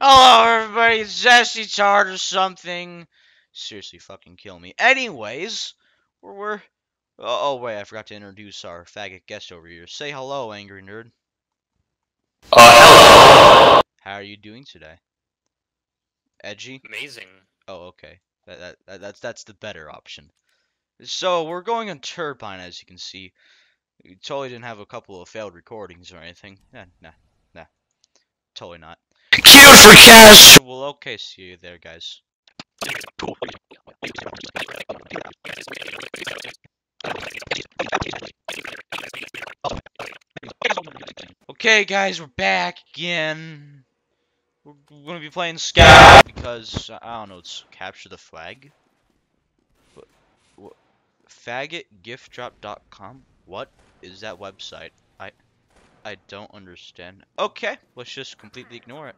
Hello, everybody. It's Zestytard or something. Seriously, fucking kill me. Anyways, we're. we're oh, oh, wait, I forgot to introduce our faggot guest over here. Say hello, Angry Nerd. Uh, hello. How are you doing today? Edgy? Amazing. Oh, okay. That, that, that that's that's the better option. So we're going on Turbine, as you can see. We totally didn't have a couple of failed recordings or anything. Nah, nah, nah. Totally not. Q for cash. Well, okay, see you there, guys. Okay, guys, we're back again. We're gonna be playing Scout because I don't know. It's capture the flag. What? What? Faggotgiftdrop.com. What is that website? I don't understand. Okay, let's just completely ignore it.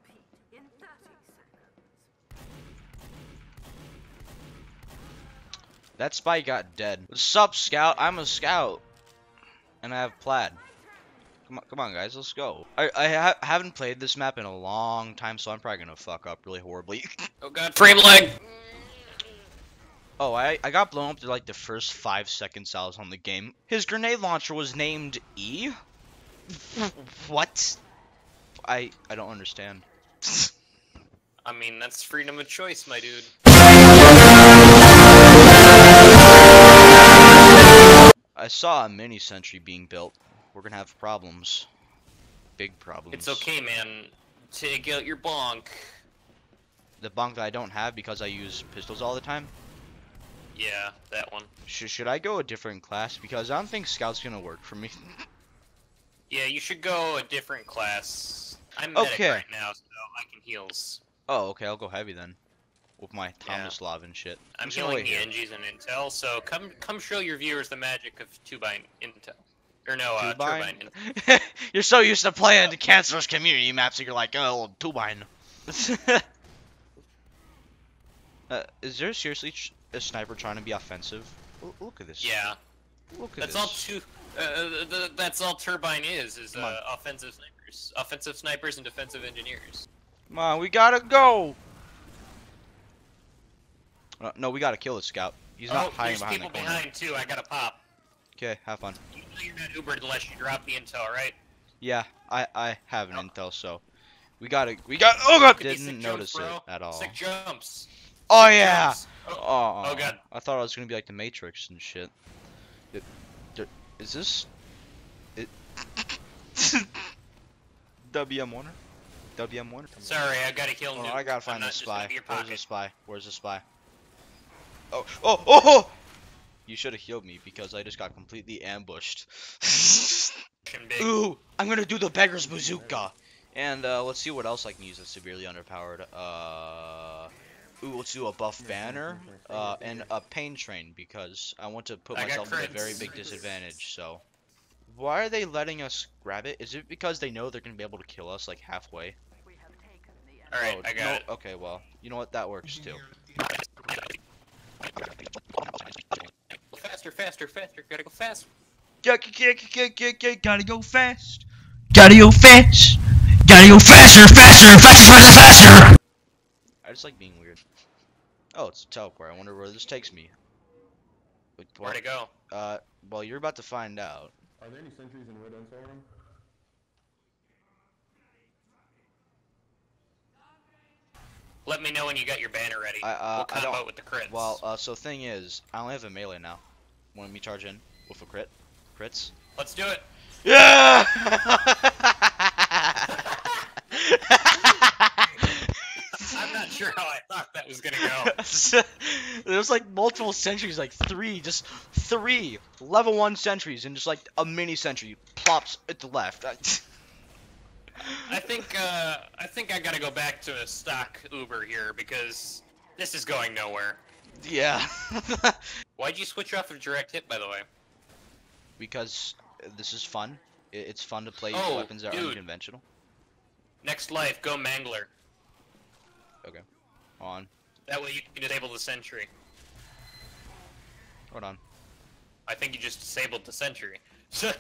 That spy got dead. What's up, Scout? I'm a Scout, and I have plaid. Come on, come on, guys, let's go. I I ha haven't played this map in a long time, so I'm probably gonna fuck up really horribly. Oh god, frame lag. oh, I I got blown up to like the first five seconds I was on the game. His grenade launcher was named E. what? I I don't understand. I mean, that's freedom of choice, my dude. I saw a mini sentry being built. We're gonna have problems. Big problems. It's okay, man. Take out your bonk. The bonk that I don't have because I use pistols all the time. Yeah, that one. Sh should I go a different class? Because I don't think Scout's gonna work for me. Yeah, you should go a different class. I'm medic Okay. right now, so I can heals. oh, okay, I'll go heavy then. With my Yeah. Tomislav and shit. I'm gonna healing the. NGs and Intel, so come come show your viewers the magic of two-bind Intel. Or no, uh, Turbine? turbine. Intel. you're so used to playing the cancerous community maps that you're like, oh, two-bine. uh, is there seriously a sniper trying to be offensive? L- look at this. Yeah, Look at that's this. all two. Uh, th- that's all turbine is is uh, offensive snipers, offensive snipers and defensive engineers. Come on, we gotta go. Uh, no, we gotta kill the scout. He's not oh, hiding there's behind the people corner. behind too. I gotta pop. Okay, have fun. You know you're not Ubered unless you drop the intel, right? Yeah, I I have an Oh. intel, so we gotta we got. Oh god, didn't notice jumps, it at all. Sick jumps. Oh Sick yeah. jumps. Oh, Oh, oh, God. I thought I was gonna be like the Matrix and shit. It- there- Is this? It. WM Warner. WM Warner. sorry, I gotta kill Oh, Nuke. I gotta find the spy. Where's the spy? Where's the spy? Oh, oh, oh! oh! You should have healed me because I just got completely ambushed. Ooh, I'm gonna do the beggar's bazooka. And uh, let's see what else I can use that's severely underpowered. Uh, ooh, let's do a buff banner uh, and a pain train because I want to put I myself at a very big disadvantage. So, why are they letting us grab it? Is it because they know they're gonna be able to kill us like halfway? All right, Oh, I got no- it. Okay, well, you know what? That works too. Faster, faster, faster. Gotta go fast. Gotta go fast. Gotta go fast. Gotta go faster, faster, faster, faster, faster. I just like being weird. Oh, it's a teleport. I wonder where this takes me. Wait, Where to go? Uh, well, you're about to find out. Are there any sentries in Red Unsolving? Let me know when you got your banner ready. I, uh, we'll I combo don't- with the crits. Well, uh, so thing is, I only have a melee now. Want me to charge in with a crit? Crits? let's do it. Yeah! I'm not sure how I thought that was gonna go. There's like multiple sentries, like three, just three level one sentries, and just like a mini sentry plops at the left. I think uh, I think I gotta go back to a stock Uber here because this is going nowhere. yeah, Why'd you switch off of direct hit, by the way? because this is fun. It's fun to play Oh, weapons that are unconventional. Next life, go Mangler. Hold on, That way you can disable the sentry. hold on. I think you just disabled the sentry.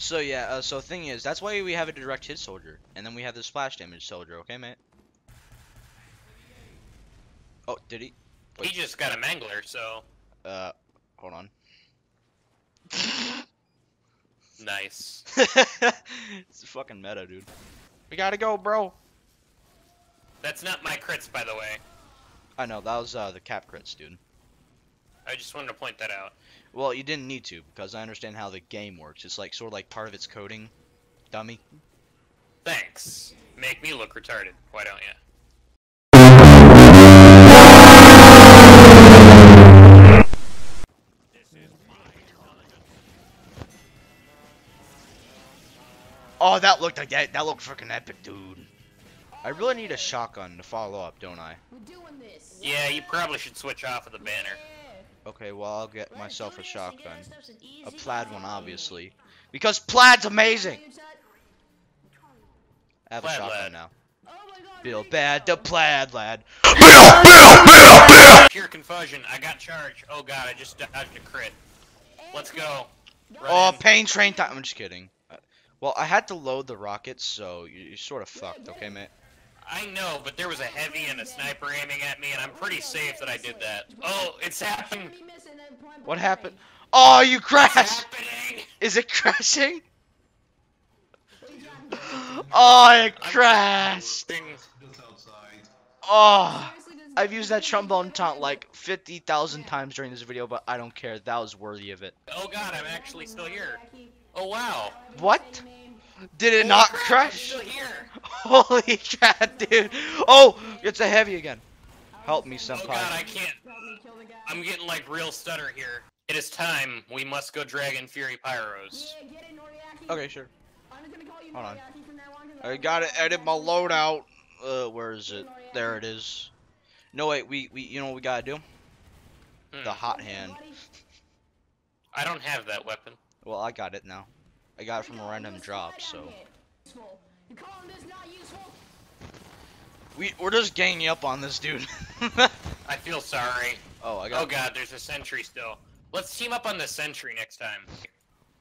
So yeah, uh, so thing is, that's why we have a direct hit soldier, and then we have the splash damage soldier. Okay, mate. Oh, did he? He just got a mangler, so Uh, hold on. nice. it's a fucking meta, dude. We gotta go, bro. That's not my crits, by the way. I know that was uh the cap crits, dude. I just wanted to point that out. Well, you didn't need to because I understand how the game works. It's like sort of like part of its coding, dummy. Thanks. Make me look retarded. Why don't you? Oh, that looked like that. That looked freaking epic, dude. I really need a shotgun to follow up, don't I? We're doing this. Yeah, you probably should switch off of the banner. Okay, well I'll get myself a shotgun, You guys have some a plaid one, obviously, because plaid's amazing. I have a Plaid shotgun lad. now. Oh my God, Bill here Bad, we the go. plaid lad. Pure confusion. I got charged. Oh god, I just dodged a crit. Let's go. Run Oh, in. pain train time. I'm just kidding. Uh, Well, I had to load the rockets, so you- you're sort of fucked, okay, mate? I know, but there was a heavy and a sniper aiming at me, and I'm pretty safe that I did that. Oh, it's happened. What happened? Oh, you crashed! Is it crashing? Oh, it crashed! Oh, I've used that trombone taunt like 50,000 times during this video, but I don't care. That was worthy of it. Oh god, I'm actually still here. Oh wow. What? Did it Oh, not crap, I'm crash? Holy crap, dude! Oh, it's a heavy again. Help me, Oh god. I can't. I'm getting like real stutter here. It is time. We must go Dragon Fury Pyros. Okay, sure. Hold on. I gotta edit my loadout. Uh, where is it? There it is. No, wait, we, we, you know what we gotta do? Hmm. The hot hand. I don't have that weapon. Well, I got it now. I got it from a random drop, so. You calling this not useful? We, we're just ganging up on this dude. I feel sorry. oh, I got Oh god, there's a sentry still. Let's team up on the sentry next time.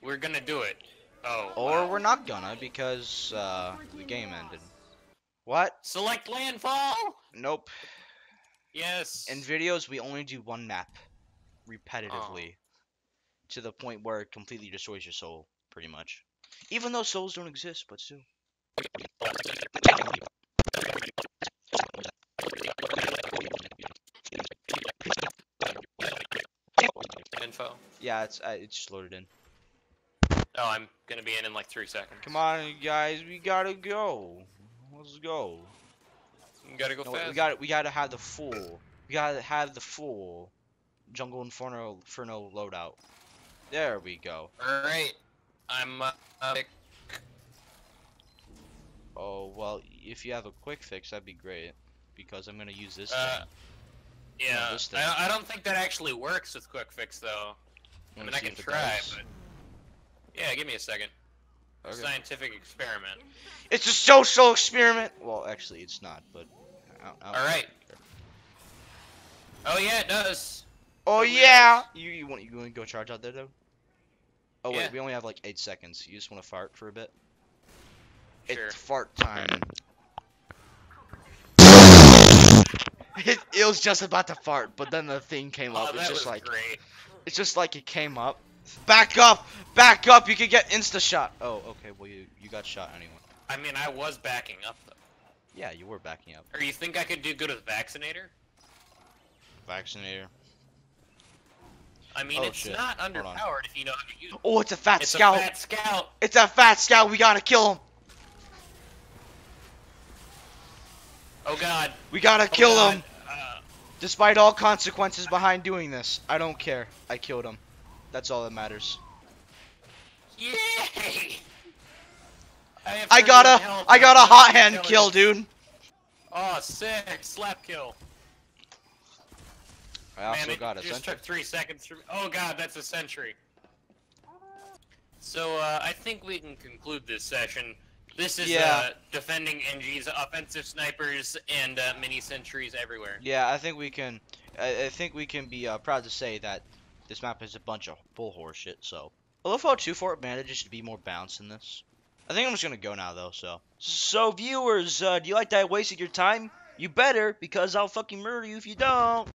We're gonna do it. Oh. Or wow. we're not gonna because, uh, the game ended. What? Select landfall. Nope. Yes. In videos, we only do one map repetitively to the point where it completely destroys your soul, pretty much. Even though souls don't exist, but still. info. Yeah, it's uh, it's just loaded in. Oh, I'm gonna be in in like three seconds. Come on, guys, we gotta go. Let's go. You gotta go No, fast. we gotta we gotta have the full. We gotta have the full Jungle Inferno Inferno loadout. There we go. All right. I'm. Uh, Oh well, if you have a quick fix, that'd be great. Because I'm gonna use this. Uh, thing. yeah. this thing. I, I don't think that actually works with quick fix though. I mean, I can try, but yeah, give me a second. A Okay. Scientific experiment. It's a social experiment. Well, actually, it's not, but. I, I don't All right. Oh yeah, it does. Oh yeah. You you want you to go charge out there though? Oh wait, Yeah. we only have like eight seconds. You just want to fart for a bit? Sure. It's fart time. Mm-hmm. it, it was just about to fart, but then the thing came Oh, up. It's just was like great. it's just like it came up. Back up! Back up! You could get insta shot. Oh, okay. Well, you you got shot anyway. I mean, I was backing up though. Yeah, you were backing up. Or you think I could do good with vaccinator? Vaccinator. I mean, Oh, it's shit. not underpowered if you know how to use it. Oh, it's a fat It's scout. a fat scout. It's a fat scout. We gotta kill him. Oh god. We gotta Oh, kill God. him. Uh, Despite all consequences behind doing this, I don't care. I killed him. That's all that matters. yay! I, I got 31 a got a hot hand kill, dude. Oh, sick! Slap kill. I also Man, it got a just took three seconds for—oh god, that's a sentry. So uh, I think we can conclude this session. This is Yeah. uh, defending NG's offensive snipers and uh, mini sentries everywhere. Yeah, I think we can. I, I think we can be uh, proud to say that this map is a bunch of bull horse shit. So I love how two fort manages to be more balanced in this. I think I'm just gonna go now though. So so viewers, uh, do you like that I wasted your time? You better, because I'll fucking murder you if you don't.